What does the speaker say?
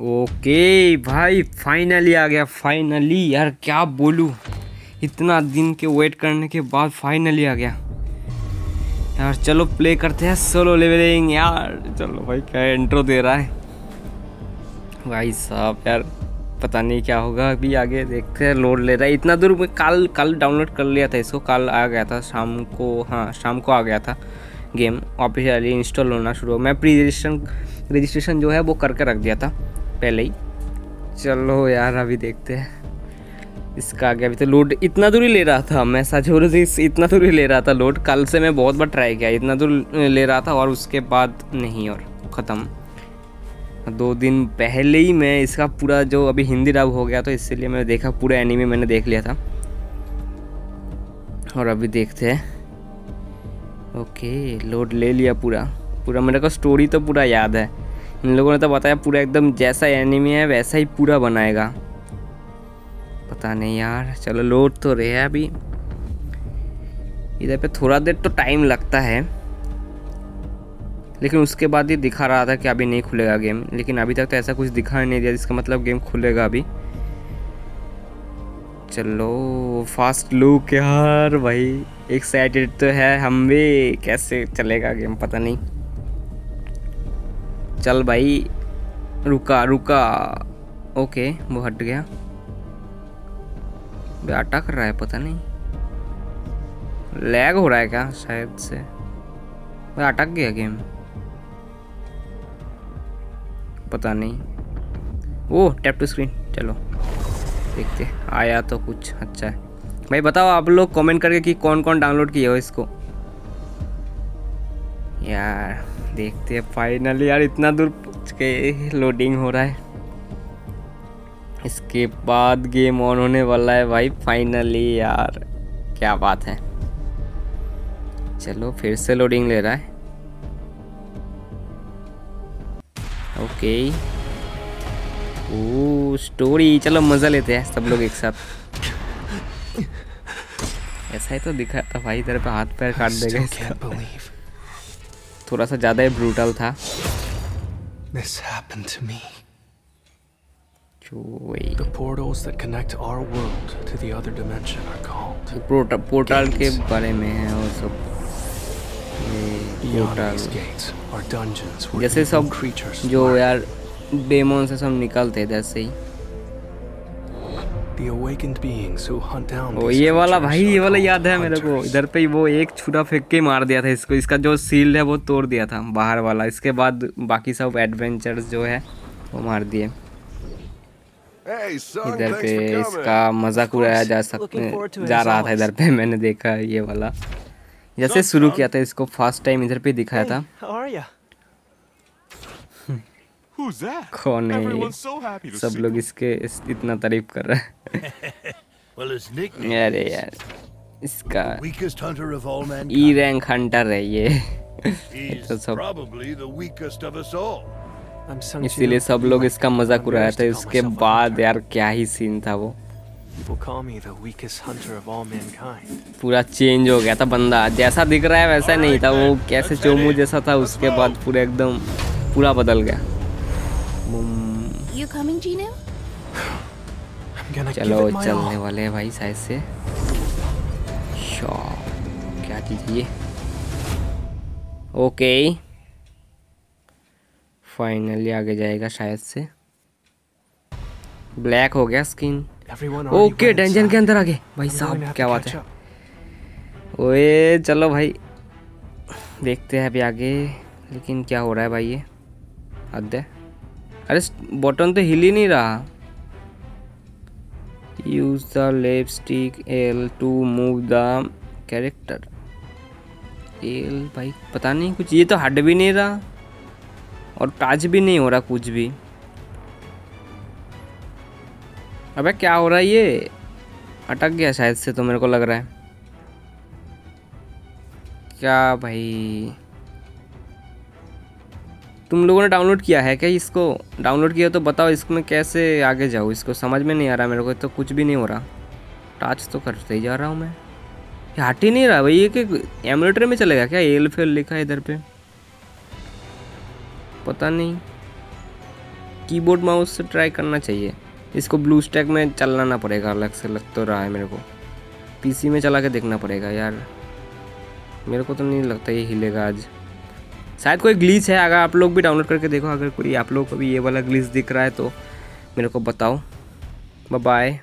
Okay, भाई finally आ गया finally यार, क्या बोलूँ? इतना दिन के वेट करने के बाद फाइनली आ गया। यार, चलो प्ले करते हैं सोलो लेवलिंग यार। चलो, भाई, क्या इंट्रो दे रहा है? भाई साहब, यार, पता नहीं क्या होगा। अभी आगे देखते हैं लोड ले रहा है। इतना दूर में कल कल डाउनलोड कर लिया था इसको। कल आ गया था, शाम को हाँ शाम को आ गया था गेम ऑफिशियली इंस्टॉल होना शुरू हो। मैं प्री रजिस्ट्रेशन रजिस्ट्रेशन जो है, वो करके रख दिया था। पहले ही। चलो यार, अभी देखते हैं। इसका आगे, अभी तो लोड इतना दूर ही ले रहा था। मैं सच बोल से इतना दूर ही ले रहा था लोड कल से मैं बहुत बार ट्राई किया, इतना दूर ले रहा था और उसके बाद नहीं और ख़त्म। दो दिन पहले ही मैं इसका पूरा जो अभी हिंदी डब हो गया तो इसलिए मैंने देखा, पूरा एनिमे मैंने देख लिया था। और अभी देखते हैं। ओके लोड ले लिया पूरा। पूरा मेरे को स्टोरी तो पूरा याद है। इन लोगों ने तो बताया पूरा एकदम जैसा एनिमी है, वैसा ही पूरा बनाएगा। पता नहीं यार, चलो लोड तो रहे अभी। इधर पे थोड़ा देर तो टाइम लगता है। लेकिन उसके बाद ही दिखा रहा था कि अभी नहीं खुलेगा गेम लेकिन अभी तक तो ऐसा कुछ दिखा नहीं दिया जिसका मतलब गेम खुलेगा अभी। चलो फास्ट लुक यार भाई एक्साइटेड तो है हम भी कैसे चलेगा गेम पता नहीं। चल भाई, रुका रुका। ओके, वो हट गया। अटक रहा है, पता नहीं। लैग हो रहा है क्या, शायद से। भाई अटक गया गेम पता नहीं। ओ टैप टू स्क्रीन चलो। देखते, आया तो कुछ अच्छा है। भाई बताओ आप लोग कमेंट करके कि कौन कौन डाउनलोड किए हो इसको? यार देखते हैं फाइनली यार इतना दूर के लोडिंग हो रहा है। इसके बाद गेम ऑन होने वाला है भाई फाइनली यार। क्या बात है। चलो फिर से लोडिंग ले रहा है। ओके ओ स्टोरी चलो मज़ा लेते हैं सब लोग एक साथ। ऐसा ही तो दिखा था भाई इधर पे हाथ पैर काट देगा थोड़ा सा ज़्यादा ही ब्रूटल था This happened to me. The portals that connect our world to the other dimension are called. Portal portal के बारे में है वो सब पोर्टल where जैसे सब जो यार डेमोन से सब निकलते हैं जैसे ही The awakened beings who hunt down वो these ये वाला भाई ये वाला याद है मेरे को। इधर पे वो एक छुरा फेंक के मार दिया था इसको। इसका जो सील है वो तोड़ दिया था बाहर वाला। इसके बाद बाकी सब एडवेंचर्स जो है वो मार दिए। इधर पे इसका मज़ाक उड़ाया जा सकते जा रहा था इधर पे मैंने देखा ये वाला। जैसे शुरू किया था इसको फ़र्स्ट टाइम इधर पे दिखाया था How are you? Who's that? सब लोग इसके इस इतना तारीफ़ कर रहे well, his यार इसका weakest hunter of है ये। तो सब इसीलिए सब लोग इसका मज़ाक उड़ा रहे थे इसके बाद यार क्या ही सीन था वो। पूरा चेंज हो गया था बंदा। जैसा दिख रहा है वैसा नहीं था वो कैसे चोमू जैसा था उसके बाद पूरे एकदम पूरा बदल गया। You coming, Gino? I'm gonna चलो give it my चलने वाले हैं भाई साइड से। क्या चीज़ है ये? ओके फाइनली आगे जाएगा शायद से। ब्लैक हो गया स्किन ओके डेंजन के अंदर आगे। भाई साहब क्या बात है? ओए चलो भाई। देखते हैं अभी आगे लेकिन क्या हो रहा है भाई ये? हद है। अरे बटन तो हिल ही नहीं रहा। Use the left stick L to move the character L भाई, पता नहीं कुछ, ये तो हट भी नहीं रहा। और टच भी नहीं हो रहा कुछ भी। अबे क्या हो रहा है ये? अटक गया शायद से तो मेरे को लग रहा है। क्या भाई? तुम लोगों ने डाउनलोड किया है क्या इसको? डाउनलोड किया तो बताओ इसमें कैसे आगे जाऊँ? इसको समझ में नहीं आ रहा मेरे को तो कुछ भी नहीं हो रहा। टच तो करते ही जा रहा हूँ मैं। हट ही नहीं रहा भाई, ये कि एमुलेटर में चलेगा क्या? एल फेल लिखा है इधर पे। पता नहीं। कीबोर्ड माउस से ट्राई करना चाहिए। इसको ब्लू स्टैक में चलाना पड़ेगा, अलग से लग तो रहा है मेरे को। पीसी में चला के देखना पड़ेगा यार। मेरे को तो नहीं लगता ये हिलेगा आज। शायद कोई ग्लीच है, अगर आप लोग भी डाउनलोड करके देखो, अगर कोई आप लोग को भी ये वाला ग्लीच दिख रहा है तो मेरे को बताओ। बाय